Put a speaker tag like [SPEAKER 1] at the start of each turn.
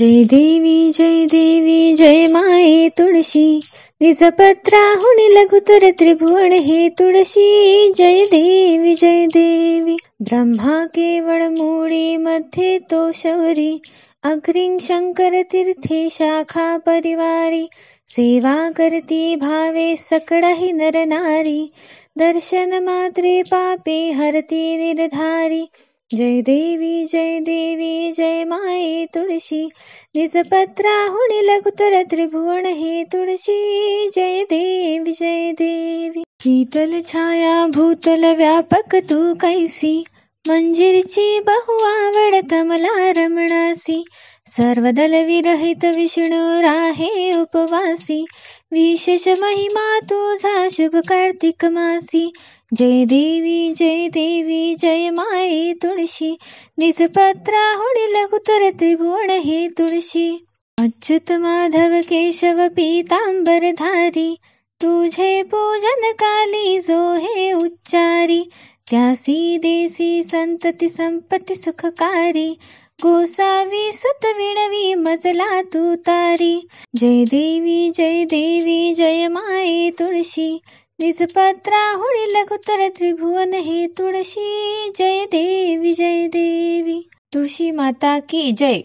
[SPEAKER 1] जय देवी जय देवी जय माये तुळशी. निजपत्राहुणी लघुतर त्रिभुवन हे तुळशी. जय देवी जय देवी. ब्रह्मा केवळ मूळी मध्ये तो शौरी. अग्रिंग शंकर तीर्थे शाखा परिवारी. सेवा करती भावे सकळही नर नारी. दर्शन मात्रे पापे हरती निर्धारी. जय देवी जय देवी जय माये तुळशी. निजपत्राहुणी लघुतर त्रिभुवन हे तुळशी. जय देवी जय देवी. शीतल छाया भूतल व्यापक तू कैसी. मंजिरची बहु आवडत मला रमणासी. सर्वदल विरहित विष्णू राहे उपवासी. विशेष महिमा तुझा शुभ कार्तिक मासी. जय देवी जय देवी जय माये तुळशी. निजपत्राहुणी लघुतर त्रिभुवन हे तुळशी. अच्युत माधव केशव पीतांबर धारी. तुझे पूजन काली जो हे उच्चारी. त्यासी देसी संतती संपत्ती सुखकारी गोसावी सुत विणवी मजला तू तारी जय देवी जय देवी जय माये तुळशी निजपत्राहुणी लघुतर त्रिभुवन हे तुळशी जय देवी जय देवी तुळशी माता की जय